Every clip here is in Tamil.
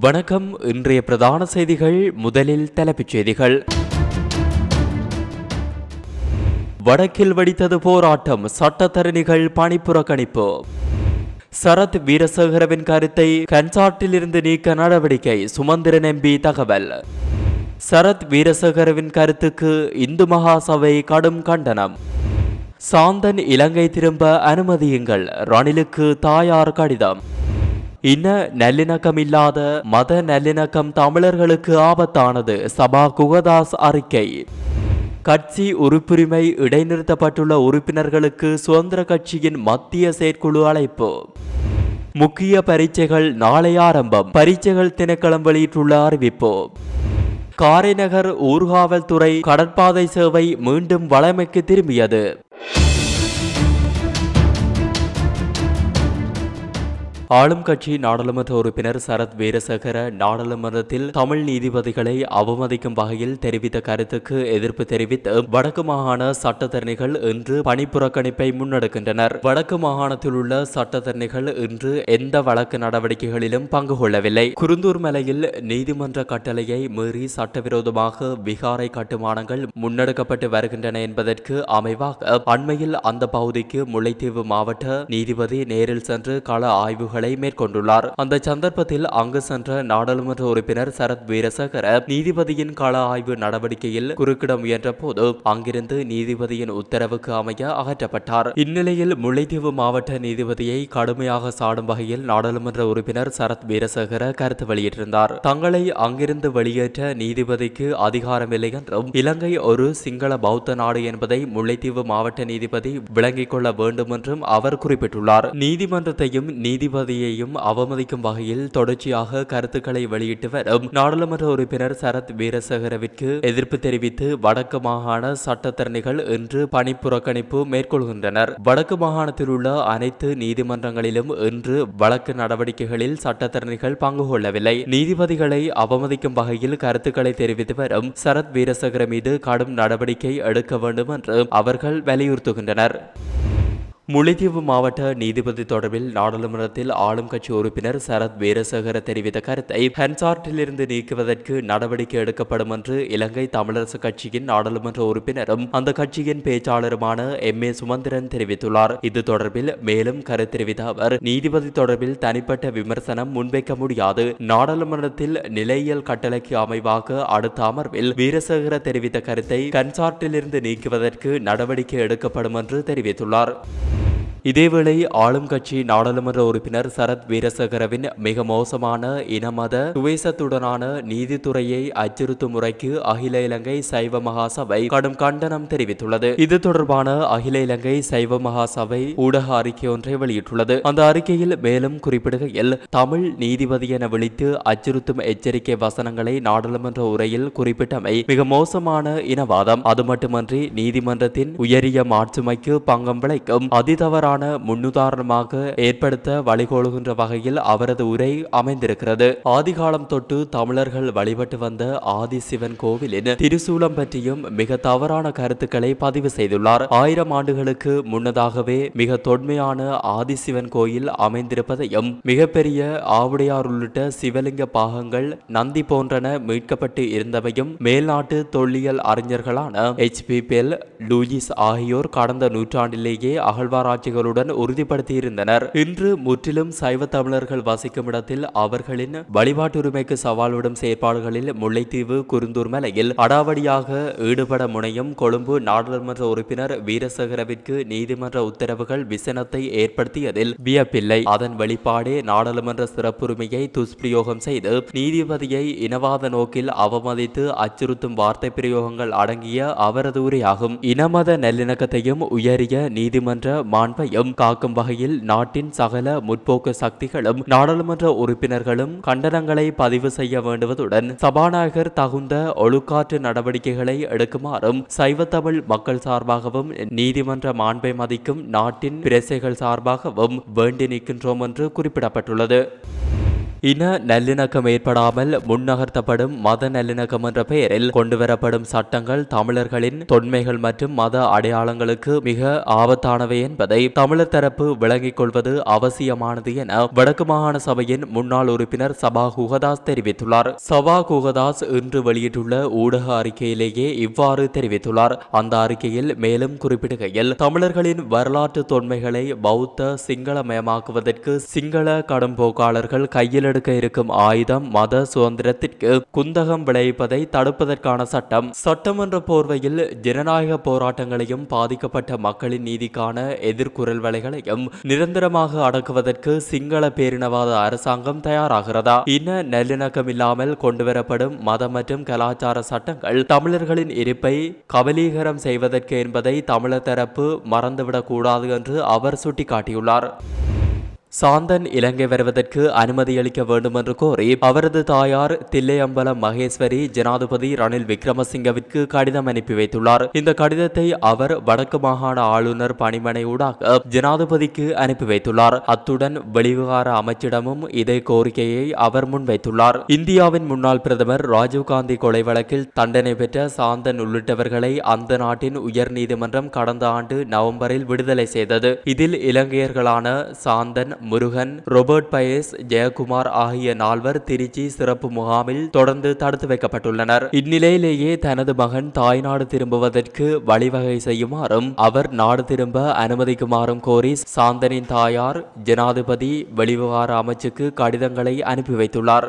வணக்கம். இன்றைய பிரதான செய்திகள் முதலில் தலைப்புச் செய்திகள். வடக்கில் வெடித்தது போராட்டம் சட்டத்தரணிகள் பணிப்புறக்கணிப்பு சரத் வீரசேகரவின் கருத்தை கன்சாட்டிலிருந்து நீக்க நடவடிக்கை சுமந்திரன் எம்பி தகவல். சரத் வீரசேகரவின் கருத்துக்கு இந்து மகாசபை கடும் கண்டனம். சாந்தன் இலங்கை திரும்ப அனுமதியுங்கள் ரணிலுக்கு தாயார் கடிதம். இன்ன நல்லிணக்கம் இல்லாத மத நல்லிணக்கம் தமிழர்களுக்கு ஆபத்தானது சபா குகதாஸ் அறிக்கை கட்சி உறுப்புரிமை இடைநிறுத்தப்பட்டுள்ள உறுப்பினர்களுக்கு சுதந்திர கட்சியின் மத்திய செயற்குழு அழைப்பு முக்கிய பரீட்சைகள் நாளை ஆரம்பம் பரீட்சைகள் திணைக்களம் வெளியிட்டுள்ள அறிவிப்பு காரைநகர் ஊர்காவல்துறை கடற்பாதை சேவை மீண்டும் வளமைக்கு திரும்பியது ஆளும் கட்சி நாடாளுமன்ற உறுப்பினர் சரத் வீரசேகர நாடாளுமன்றத்தில் தமிழ் நீதிபதிகளை அவமதிக்கும் வகையில் தெரிவித்த கருத்துக்கு எதிர்ப்பு தெரிவித்து வடக்கு மாகாண சட்டத்தரணிகள் இன்று பணிப்புறக்கணிப்பை முன்னெடுக்கின்றனர். வடக்கு மாகாணத்தில் உள்ள சட்டத்தரணிகள் இன்று எந்த வழக்கு நடவடிக்கைகளிலும் பங்கு கொள்ளவில்லை. குருந்தூர் மலையில் நீதிமன்ற கட்டளையை மீறி சட்டவிரோதமாக விகாரை கட்டுமானங்கள் முன்னெடுக்கப்பட்டு வருகின்றன என்பதற்கு அமைவாக அண்மையில் அந்த பகுதிக்கு முல்லைத்தீவு மாவட்ட நீதிபதி நேரில் சென்று கள ஆய்வுகள் மேற்கொண்டுள்ளார். அந்த சந்தர்ப்பத்தில் அங்கு சென்ற நாடாளுமன்ற உறுப்பினர் சரத் வீரசேகர நீதிபதியின் கள ஆய்வு நடவடிக்கையில் குறுக்கிட முயன்ற போது அங்கிருந்து நீதிபதியின் உத்தரவுக்கு அமைய அகற்றப்பட்டார். இந்நிலையில் முல்லைத்தீவு மாவட்ட நீதிபதியை கடுமையாக சாடும் வகையில் நாடாளுமன்ற உறுப்பினர் சரத் வீரசேகர கருத்து வெளியிட்டிருந்தார். தங்களை அங்கிருந்து வெளியேற்ற நீதிபதிக்கு அதிகாரமில்லை என்றும் இலங்கை ஒரு சிங்கள பௌத்த நாடு என்பதை முல்லைத்தீவு மாவட்ட நீதிபதி விளங்கிக் கொள்ள வேண்டும் என்றும் அவர் குறிப்பிட்டுள்ளார். நீதிமன்றத்தையும் நீதிபதி நீதிபதியையும் அவமதிக்கும் வகையில் தொடர்ச்சியாக கருத்துக்களை வெளியிட்டு வரும் நாடாளுமன்ற உறுப்பினர் சரத் வீரசேகரவிற்கு எதிர்ப்பு தெரிவித்து வடக்கு மாகாண சட்டத்தரணிகள் இன்று பணிப்புறக்கணிப்பு மேற்கொள்கின்றனர். வடக்கு மாகாணத்தில் உள்ள அனைத்து நீதிமன்றங்களிலும் இன்று வழக்கு நடவடிக்கைகளில் சட்டத்தரணிகள் பங்கு கொள்ளவில்லை. நீதிபதிகளை அவமதிக்கும் வகையில் கருத்துக்களை தெரிவித்து வரும் சரத் வீரசேகர மீது கடும் நடவடிக்கை எடுக்க வேண்டும் என்று அவர்கள் வலியுறுத்துகின்றனர். முல்லைத்தீவு மாவட்ட நீதிபதி தொடர்பில் நாடாளுமன்றத்தில் ஆளும் கட்சி உறுப்பினர் சரத் வீரசேகர தெரிவித்த கருத்தை ஹன்சார்ட்டிலிருந்து நீக்குவதற்கு நடவடிக்கை எடுக்கப்படும் என்று இலங்கை தமிழரசு கட்சியின் நாடாளுமன்ற உறுப்பினரும் அந்த கட்சியின் பேச்சாளருமான எம். ஏ. சுமந்திரன் தெரிவித்துள்ளார். இது தொடர்பில் மேலும் கருத்து தெரிவித்த அவர் நீதிபதி தொடர்பில் தனிப்பட்ட விமர்சனம் முன்வைக்க முடியாது. நாடாளுமன்றத்தில் நிலையியல் கட்டளைக்கு அமைவாக அடுத்த அமர்வில் வீரசேகர தெரிவித்த கருத்தை கன்சார்ட்டிலிருந்து நீக்குவதற்கு நடவடிக்கை எடுக்கப்படும் என்று தெரிவித்துள்ளார். இதேவேளை ஆளும் கட்சி நாடாளுமன்ற உறுப்பினர் சரத் வீரசேகரவின் மிக மோசமான இனமத துவேசத்துடனான நீதித்துறையை அச்சுறுத்தும் முறைக்கு அகில இலங்கை சைவ மகாசபை கடும் கண்டனம் தெரிவித்துள்ளது. இது தொடர்பான அகில இலங்கை சைவ மகாசபை ஊடக அறிக்கை ஒன்றை வெளியிட்டுள்ளது. அந்த அறிக்கையில் மேலும் குறிப்பிடுகையில் தமிழ் நீதிபதி என விழித்து அச்சுறுத்தும் எச்சரிக்கை வசனங்களை நாடாளுமன்ற உரையில் குறிப்பிட்டமை மிக மோசமான இனவாதம். அது மட்டுமன்றி நீதிமன்றத்தின் உயரிய மாட்சுமைக்கு பங்கம் விளைக்கும் அதிதவறான முன்னுதாரணமாக ஏற்படுத்த வழிகோலுகின்ற வகையில் அவரது உரை அமைந்திருக்கிறது. ஆதிகாலம் தொட்டு தமிழர்கள் வழிபட்டு வந்த ஆதிசிவன் கோவிலின் திருசூலம் பற்றியும் மிக தவறான கருத்துக்களை பதிவு செய்துள்ளார். ஆயிரம் ஆண்டுகளுக்கு முன்னதாகவே மிக தொன்மையான ஆதிசிவன் கோயில் அமைந்திருப்பதையும் மிகப்பெரிய ஆவுடையார் உள்ளிட்ட சிவலிங்க பாகங்கள் நந்தி போன்றன மீட்கப்பட்டு இருந்தவையும் மேல்நாட்டு தொல்லியல் அறிஞர்களான எச். பி. பெல் லூயிஸ் ஆகியோர் கடந்த நூற்றாண்டிலேயே அகழ்வாராய்ச்சிகளுடன் உறுதிப்படுத்தியிருந்தனர். இன்று முற்றிலும் சைவ தமிழர்கள் வசிக்கும் இடத்தில் அவர்களின் வழிபாட்டுரிமைக்கு சவால் விடும் செயற்பாடுகளில் முல்லைத்தீவு குருந்தூர் மலையில் அடாவடியாக ஈடுபட முனையும் கொழும்பு நாடாளுமன்ற உறுப்பினர் வீரசேகரவிற்கு நீதிமன்ற உத்தரவுகள் விசனத்தை ஏற்படுத்தியதில் வியப்பில்லை. அதன் வெளிப்பாடே நாடாளுமன்ற சிறப்புரிமையை துஷ்பிரயோகம் செய்து நீதிபதியை இனவாத நோக்கில் அவமதித்து அச்சுறுத்தும் வார்த்தை பிரயோகங்கள் அடங்கிய அவரது உரையாகும். இனமத நல்லிணக்கத்தையும் உயரிய நீதிமன்ற மாண்பை எம் காக்கும் வகையில் நாட்டின் சகல முற்போக்கு சக்திகளும் நாடாளுமன்ற உறுப்பினர்களும் கண்டனங்களை பதிவு செய்ய வேண்டுவதுடன் சபாநாயகர் தகுந்த ஒழுக்காற்று நடவடிக்கைகளை எடுக்குமாறும் சைவ தமிழ் மக்கள் சார்பாகவும் நீதிமன்ற மாண்பை மதிக்கும் நாட்டின் பிரசைகள் சார்பாகவும் வேண்டி நிற்கின்றோம் என்று குறிப்பிடப்பட்டுள்ளது. இன நல்லிணக்கம் ஏற்படாமல் முன்னகர்த்தப்படும் மத நல்லிணக்கம் என்ற பெயரில் கொண்டுவரப்படும் சட்டங்கள் தமிழர்களின் தொன்மைகள் மற்றும் மத அடையாளங்களுக்கு மிக ஆபத்தானவை என்பதை தமிழர் தரப்பு விளங்கிக் கொள்வது அவசியமானது என வடக்கு மாகாண சபையின் முன்னாள் உறுப்பினர் சபா குகதாஸ் தெரிவித்துள்ளார். சபா குகதாஸ் இன்று வெளியிட்டுள்ள ஊடக அறிக்கையிலேயே இவ்வாறு தெரிவித்துள்ளார். அந்த அறிக்கையில் மேலும் குறிப்பிடுகையில் தமிழர்களின் வரலாற்று தொன்மைகளை பௌத்த சிங்களமயமாக்குவதற்கு சிங்கள கடும்போக்காளர்கள் கையில் எடுக்க இருக்கும் ஆயுதம் மத சுதந்திரத்திற்கு குந்தகம் விளைவிப்பதை தடுப்பதற்கான சட்டம். சட்டமன்ற போர்வையில் ஜனநாயக போராட்டங்களையும் பாதிக்கப்பட்ட மக்களின் நீதிக்கான எதிர்குரல் வலைகளையும் நிரந்தரமாக அடக்குவதற்கு சிங்கள பேரினவாத அரசாங்கம் தயாராகிறதா? இன நல்லிணக்கம் இல்லாமல் கொண்டுவரப்படும் மத மற்றும் கலாச்சார சட்டங்கள் தமிழர்களின் இருப்பை கபலீகரம் செய்வதற்கு என்பதை தமிழர் தரப்பு மறந்துவிடக் கூடாது என்று அவர் சுட்டிக்காட்டியுள்ளார். சாந்தன் இலங்கை வருவதற்கு அனுமதியளிக்க வேண்டுமென்று வேண்டும் என்று கோரி அவரது தாயார் தில்லையம்பலம் மகேஸ்வரி ஜனாதிபதி ரணில் விக்ரமசிங்கவிற்கு கடிதம் அனுப்பி வைத்துள்ளார். இந்த கடிதத்தை அவர் வடக்கு மாகாண ஆளுநர் பணிமனை ஊடாக ஜனாதிபதிக்கு அனுப்பி வைத்துள்ளார். அத்துடன் வெளிவிவகார அமைச்சிடமும் இதே கோரிக்கையை அவர் முன்வைத்துள்ளார். இந்தியாவின் முன்னாள் பிரதமர் ராஜீவ்காந்தி கொலை வழக்கில் தண்டனை பெற்ற சாந்தன் உள்ளிட்டவர்களை அந்த நாட்டின் உயர் நீதிமன்றம் கடந்த ஆண்டு நவம்பரில் விடுதலை செய்தது. இதில் இலங்கையர்களான சாந்தன் முருகன் ரொபர்ட் பயஸ் ஜெயக்குமார் ஆகிய நால்வர் திருச்சி சிறப்பு முகாமில் தொடர்ந்து தடுத்து வைக்கப்பட்டுள்ளனர். இந்நிலையிலேயே தனது மகன் தாய்நாடு திரும்புவதற்கு வழிவகை செய்யுமாறும் அவர் நாடு திரும்ப அனுமதிக்குமாறும் கோரி சாந்தனின் தாயார் ஜனாதிபதி வெளிவிவகார அமைச்சுக்கு கடிதங்களை அனுப்பி வைத்துள்ளார்.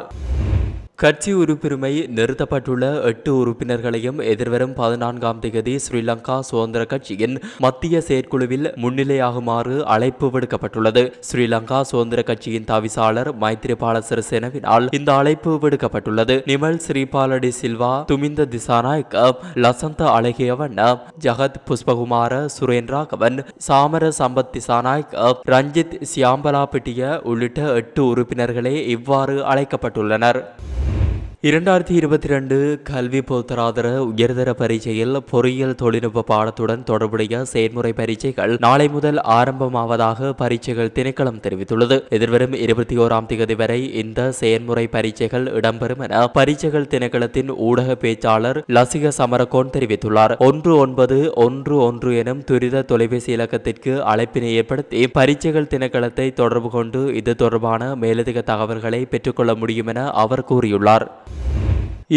கட்சி உறுப்புரிமை நிறுத்தப்பட்டுள்ள எட்டு உறுப்பினர்களையும் எதிர்வரும் பதினான்காம் தேதி ஸ்ரீலங்கா சுதந்திர கட்சியின் மத்திய செயற்குழுவில் முன்னிலையாகுமாறு அழைப்பு விடுக்கப்பட்டுள்ளது. ஸ்ரீலங்கா சுதந்திர கட்சியின் தவிசாளர் மைத்ரிபால சிறிசேனவினால் இந்த அழைப்பு விடுக்கப்பட்டுள்ளது. நிமல் ஸ்ரீபாலடி சில்வா துமிந்த திசாநாயக்க லசந்த அழகியவண்ண ஜகத் புஷ்பகுமார சுரேன்ராகவன் சாமர சம்பத் திசாநாயக்க ரஞ்சித் சியாம்பலாபிட்டிய உள்ளிட்ட எட்டு உறுப்பினர்களே இவ்வாறு அழைக்கப்பட்டுள்ளனர். இரண்டாயிரத்தி இருபத்தி ரெண்டு கல்வி பொருத்தராதர உயர்தர பரீட்சையில் பொறியியல் தொழில்நுட்ப பாடத்துடன் தொடர்புடைய செயற்முறை பரீட்சைகள் நாளை முதல் ஆரம்பமாவதாக பரீட்சைகள் திணைக்களம் தெரிவித்துள்ளது. எதிர்வரும் இருபத்தி ஓராம் தேதி வரை இந்த செயற்முறை பரீட்சைகள் இடம்பெறும் என பரீட்சைகள் திணைக்களத்தின் ஊடக பேச்சாளர் லசிக சமரகோன் தெரிவித்துள்ளார். ஒன்று ஒன்பது ஒன்று ஒன்று எனும் துரித தொலைபேசி இலக்கத்திற்கு அழைப்பினை ஏற்படுத்தி பரீட்சைகள் திணைக்களத்தை தொடர்பு கொண்டு இது தொடர்பான மேலதிக தகவல்களை பெற்றுக்கொள்ள முடியும் என அவர் கூறியுள்ளார்.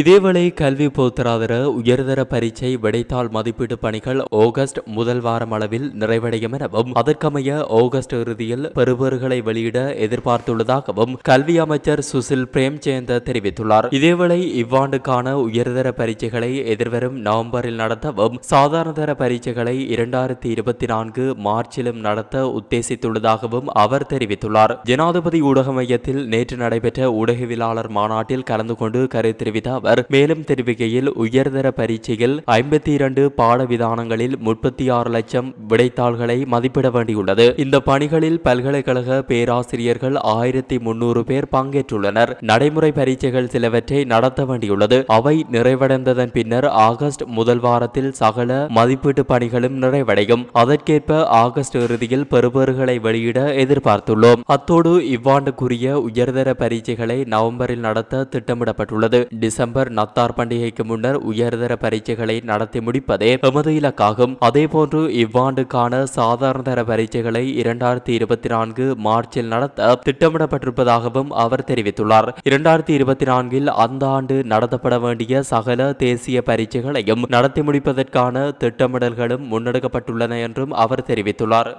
இதேவேளை கல்வி பொருத்தராதர உயர்தர பரீட்சை விடைத்தாள் மதிப்பீட்டு பணிகள் ஆகஸ்ட் முதல் வாரம் அளவில் நிறைவடையும் எனவும் அதற்கமைய ஆகஸ்ட் இறுதியில் பெறுபர்களை வெளியிட எதிர்பார்த்துள்ளதாகவும் கல்வி அமைச்சர் சுசில் பிரேம்சேந்த தெரிவித்துள்ளார். இதேவேளை இவ்வாண்டுக்கான உயர்தர பரீட்சைகளை எதிர்வரும் நவம்பரில் நடத்தவும் சாதாரணதர பரீட்சைகளை இரண்டாயிரத்தி இருபத்தி நான்கு மார்ச்சிலும் நடத்த உத்தேசித்துள்ளதாகவும் அவர் தெரிவித்துள்ளார். ஜனாதிபதி ஊடக மையத்தில் நேற்று நடைபெற்ற ஊடகவியலாளர் மாநாட்டில் கலந்து கொண்டு கருத்து தெரிவித்த அவர் மேலும் தெரிவிக்கையில் உயர்தர பரீட்சையில் ஐம்பத்தி இரண்டு பாட விதானங்களில் முப்பத்தி ஆறு லட்சம் விடைத்தாள்களை மதிப்பிட வேண்டியுள்ளது. இந்த பணிகளில் பல்கலைக்கழக பேராசிரியர்கள் ஆயிரத்தி முன்னூறு பேர் பங்கேற்றுள்ளனர். நடைமுறை பரீட்சைகள் சிலவற்றை நடத்த வேண்டியுள்ளது. அவை நிறைவடைந்ததன் பின்னர் ஆகஸ்ட் முதல் வாரத்தில் சகல மதிப்பீட்டு பணிகளும் நிறைவடையும். அதற்கேற்ப ஆகஸ்ட் இறுதியில் பெறுபேறுகளை வெளியிட எதிர்பார்த்துள்ளோம். அத்தோடு இவ்வாண்டுக்குரிய உயர்தர பரீட்சைகளை நவம்பரில் நடத்த திட்டமிடப்பட்டுள்ளது. டிசம்பர் நத்தார் பண்டிகைக்கு முன்னர் உயர்தர பரீட்சைகளை நடத்தி முடிப்பதே எமது இலக்காகும். அதேபோன்று இவ்வாண்டுக்கான சாதாரணதர பரீட்சைகளை இரண்டாயிரத்தி இருபத்தி நான்கு மார்ச்சில் நடத்த திட்டமிடப்பட்டிருப்பதாகவும் அவர் தெரிவித்துள்ளார். இரண்டாயிரத்தி இருபத்தி நான்கில் அந்த ஆண்டு நடத்தப்பட வேண்டிய சகல தேசிய பரீட்சைகளையும் நடத்தி முடிப்பதற்கான திட்டமிடல்களும் முன்னெடுக்கப்பட்டுள்ளன என்றும் அவர் தெரிவித்துள்ளார்.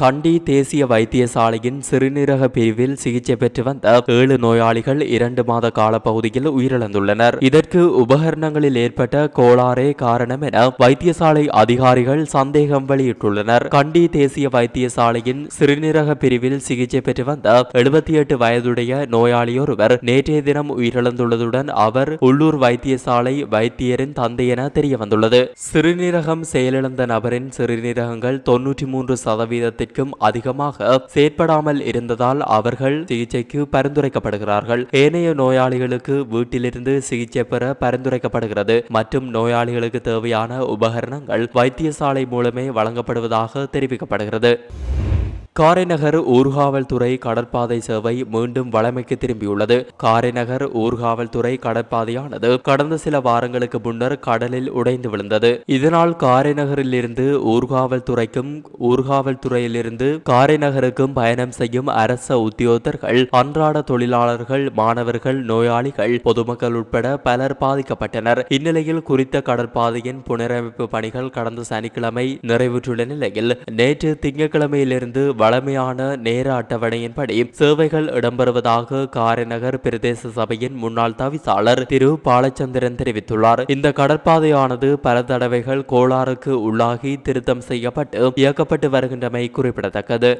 கண்டி தேசிய வைத்தியசாலையின் சிறுநீரக பிரிவில் சிகிச்சை பெற்று வந்த ஏழு நோயாளிகள் இரண்டு மாத காலப்பகுதியில் உயிரிழந்துள்ளனர். இதற்கு உபகரணங்களில் ஏற்பட்ட கோளாறே காரணம் என வைத்தியசாலை அதிகாரிகள் சந்தேகம் வெளியிட்டுள்ளனர். கண்டி தேசிய வைத்தியசாலையின் சிறுநீரக பிரிவில் சிகிச்சை பெற்று வந்த எழுபத்தி எட்டு வயதுடைய நோயாளியொருவர் நேற்றைய தினம் உயிரிழந்துள்ளதுடன் அவர் உள்ளூர் வைத்தியசாலை வைத்தியரின் தந்தை என தெரிய வந்துள்ளது சிறுநீரகம் செயலிழந்த நபரின் சிறுநீரகங்கள் தொன்னூற்றி மூன்று சதவீதத்தில் சதவீதத்திற்கும் அதிகமாக செயற்படாமல் இருந்ததால் அவர்கள் சிகிச்சைக்கு பரிந்துரைக்கப்படுகிறார்கள். ஏனைய நோயாளிகளுக்கு வீட்டிலிருந்து சிகிச்சை பெற பரிந்துரைக்கப்படுகிறது. மற்றும் நோயாளிகளுக்கு தேவையான உபகரணங்கள் வைத்தியசாலை மூலமே வழங்கப்படுவதாக தெரிவிக்கப்படுகிறது. காரைநகர் ஊர்காவல்துறை கடற்பாதை சேவை மீண்டும் வளமைக்கு திரும்பியுள்ளது. காரைநகர் ஊர்காவல்துறை கடற்பாதையானது கடந்த சில வாரங்களுக்கு முன்னர் கடலில் உடைந்து விழுந்தது. இதனால் காரைநகரிலிருந்து ஊர்காவல்துறைக்கும் ஊர்காவல்துறையிலிருந்து காரைநகருக்கும் பயணம் செய்யும் அரச உத்தியோகத்தர்கள் அன்றாட தொழிலாளர்கள் மாணவர்கள் நோயாளிகள் பொதுமக்கள் உட்பட பலர் பாதிக்கப்பட்டனர். இந்நிலையில் குறித்த கடற்பாதையின் புனரமைப்பு பணிகள் கடந்த சனிக்கிழமை நிறைவுற்றுள்ள நிலையில் நேற்று திங்கட்கிழமையிலிருந்து வழமையான நேர அட்டவணையின்படி சேவைகள் இடம்பெறுவதாக காரைநகர் பிரதேச சபையின் முன்னாள் தவிசாளர் திரு பாலச்சந்திரன் தெரிவித்துள்ளார். இந்த கடற்பாதையானது பல தடவைகள் கோளாறுக்கு உள்ளாகி திருத்தம் செய்யப்பட்டு இயக்கப்பட்டு வருகின்றமை குறிப்பிடத்தக்கது.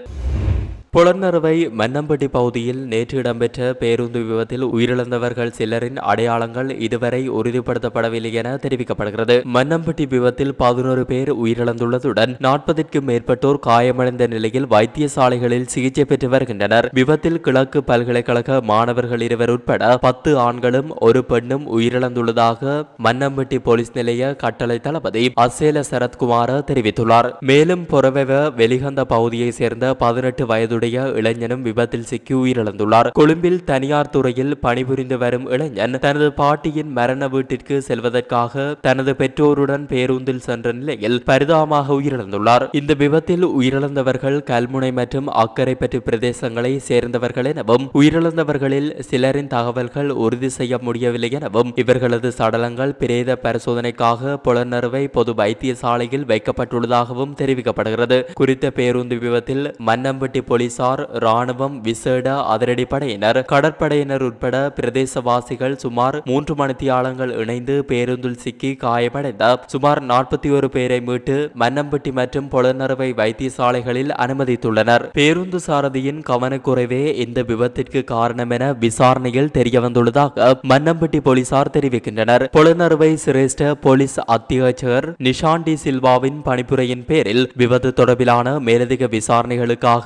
புலனறுவை மன்னம்பட்டி பகுதியில் நேற்று இடம்பெற்ற பேருந்து விபத்தில் உயிரிழந்தவர்கள் சிலரின் அடையாளங்கள் இதுவரை உறுதிப்படுத்தப்படவில்லை என தெரிவிக்கப்படுகிறது. மன்னம்பட்டி விபத்தில் பதினோரு பேர் உயிரிழந்துள்ளதுடன் நாற்பதுக்கும் மேற்பட்டோர் காயமடைந்த நிலையில் வைத்தியசாலைகளில் சிகிச்சை பெற்று வருகின்றனர். விபத்தில் கிழக்கு பல்கலைக்கழக மாணவர்கள் இருவர் உட்பட பத்து ஆண்களும் ஒரு பெண்ணும் உயிரிழந்துள்ளதாக மன்னம்பட்டி போலீஸ் நிலைய கட்டளை தளபதி அசேல சரத்குமார தெரிவித்துள்ளார். மேலும் புறவெவ வெளிகந்த பகுதியைச் சேர்ந்த பதினெட்டு வயதுடைய இளைஞனும் விபத்தில் சிக்கி உயிரிழந்துள்ளார். கொழும்பில் தனியார் துறையில் பணிபுரிந்து வரும் இளைஞன் தனது பாட்டியின் மரண வீட்டிற்கு செல்வதற்காக தனது பெற்றோருடன் பேருந்தில் சென்ற நிலையில் பரிதாபமாக உயிரிழந்துள்ளார். இந்த விபத்தில் உயிரிழந்தவர்கள் கல்முனை மற்றும் அக்கரைப்பற்று பிரதேசங்களை சேர்ந்தவர்கள் எனவும் உயிரிழந்தவர்களில் சிலரின் தகவல்கள் உறுதி செய்ய முடியவில்லை எனவும் இவர்களது சடலங்கள் பிரேத பரிசோதனைக்காக புலனறுவை பொது வைத்தியசாலையில் வைக்கப்பட்டுள்ளதாகவும் தெரிவிக்கப்படுகிறது. குறித்த பேருந்து விபத்தில் மன்னம்பட்டி போலீஸ் போலீசார் ராணுவம் விசேட அதிரடிப்படையினர் கடற்படையினர் உட்பட பிரதேசவாசிகள் சுமார் மூன்று மணித்தியாலங்கள் இணைந்து பேருந்தில் சிக்கி காயமடைந்த சுமார் நாற்பத்தி ஒரு பேரை மீட்டு மன்னம்பட்டி மற்றும் புலனறுவை வைத்தியசாலைகளில் அனுமதித்துள்ளனர். பேருந்து சாரதியின் கவனக்குறைவே இந்த விபத்திற்கு காரணம் என விசாரணையில் தெரியவந்துள்ளதாக மன்னம்பட்டி போலீசார் தெரிவிக்கின்றனர். புலனறுவை சிரேஷ்ட போலீஸ் அத்தியட்சகர் நிஷாண்டி சில்வாவின் பணிப்புரையின் பேரில் விபத்து தொடர்பிலான மேலதிக விசாரணைகளுக்காக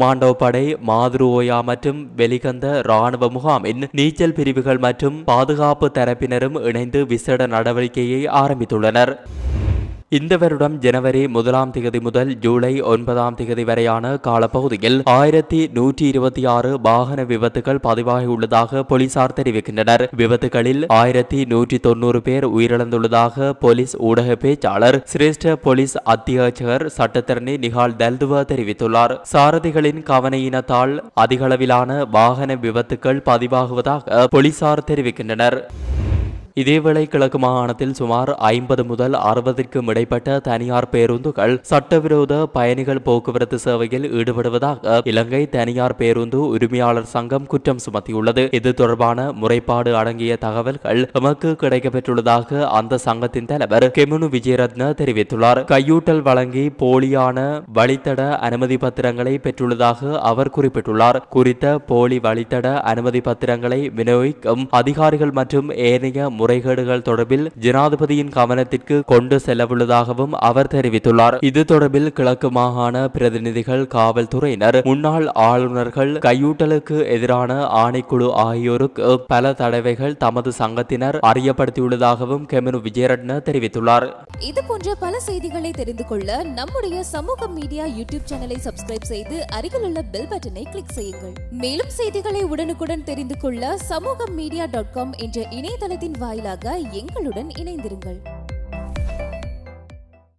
கொமாண்டோ படை மாதுருவோயா மற்றும் வெளிகந்த ராணுவ முகாமின் நீச்சல் பிரிவுகள் மற்றும் பாதுகாப்பு தரப்பினரும் இணைந்து விசேட நடவடிக்கையை ஆரம்பித்துள்ளனர். இந்த வருடம் ஜனவரி முதலாம் திகதி முதல் ஜூலை ஒன்பதாம் திகதி வரையான காலப்பகுதியில் ஆயிரத்தி நூற்றி இருபத்தி ஆறு வாகன விபத்துகள் பதிவாகியுள்ளதாக போலீசார் தெரிவிக்கின்றனர். விபத்துகளில் ஆயிரத்தி நூற்றி தொண்ணூறு பேர் உயிரிழந்துள்ளதாக போலீஸ் ஊடக பேச்சாளர் சிரேஷ்ட போலீஸ் அத்தியட்சகர் சட்டத்தரணி நிகால் தல்துவா தெரிவித்துள்ளார். சாரதிகளின் கவனையினத்தால் அதிகளவிலான வாகன விபத்துகள் பதிவாகுவதாக போலீசார் தெரிவிக்கின்றனர். இதேவேளை கிழக்கு மாகாணத்தில் சுமார் ஐம்பது முதல் அறுபதுக்கும் இடைப்பட்ட தனியார் பேருந்துகள் சட்டவிரோத பயணிகள் போக்குவரத்து சேவையில் ஈடுபடுவதாக இலங்கை தனியார் பேருந்து உரிமையாளர் சங்கம் குற்றம் சுமத்தியுள்ளது. இது தொடர்பான முறைப்பாடு அடங்கிய தகவல்கள் எமக்கு கிடைக்கப்பெற்றுள்ளதாக அந்த சங்கத்தின் தலைவர் கெமுனு விஜயரத்ன தெரிவித்துள்ளார். கையூட்டல் வழங்கி போலியான வழித்தட அனுமதி பத்திரங்களை பெற்றுள்ளதாக அவர் குறிப்பிட்டுள்ளார். குறித்த போலி வழித்தட அனுமதி பத்திரங்களை விநியோகிக்கும் அதிகாரிகள் மற்றும் ஏனைய முறைகேடுகள் தொடர்பில் ஜனாதிபதியின் கவனத்திற்கு கொண்டு செல்லவுள்ளதாகவும் அவர் தெரிவித்துள்ளார். இது தொடர்பில் கிழக்கு மாகாண பிரதிநிதிகள் காவல்துறையினர் முன்னாள் ஆளுநர்கள் கையூட்டலுக்கு எதிரான ஆணைக்குழு ஆகியோருக்கு பல தடவைகள் தமது சங்கத்தினர் அறியப்படுத்தியுள்ளதாகவும் கெமினு விஜயரட்ன தெரிவித்துள்ளார். இது போன்ற பல செய்திகளை தெரிந்து கொள்ள நம்முடைய சமூக மீடியா யூடியூப் சேனலை சப்ஸ்கிரைப் செய்து அருகில் உள்ள பெல் பட்டனை கிளிக் செய்யுங்கள். மேலும் செய்திகளை உடனுக்குடன் தெரிந்து கொள்ள சமூக மீடியா டாட் காம் என்ற இணையதளத்தின் வாயிலாக எங்களுடன் இணைந்திருங்கள்.